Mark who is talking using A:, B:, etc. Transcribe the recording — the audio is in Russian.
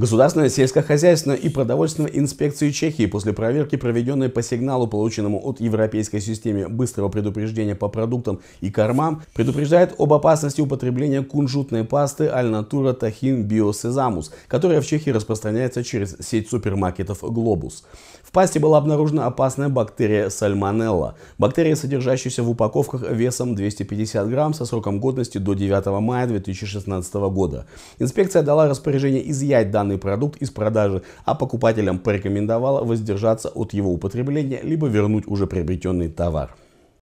A: Государственная сельскохозяйственная и продовольственная инспекции Чехии после проверки, проведенной по сигналу, полученному от Европейской системы быстрого предупреждения по продуктам и кормам, предупреждает об опасности употребления кунжутной пасты Альнатура Тахин Биосезамус, которая в Чехии распространяется через сеть супермаркетов Глобус. В пасте была обнаружена опасная бактерия сальмонелла. Бактерия, содержащаяся в упаковках весом 250 грамм со сроком годности до 9 мая 2016 года. Инспекция дала распоряжение изъять данный продукт из продажи, а покупателям порекомендовала воздержаться от его употребления либо вернуть уже приобретенный товар.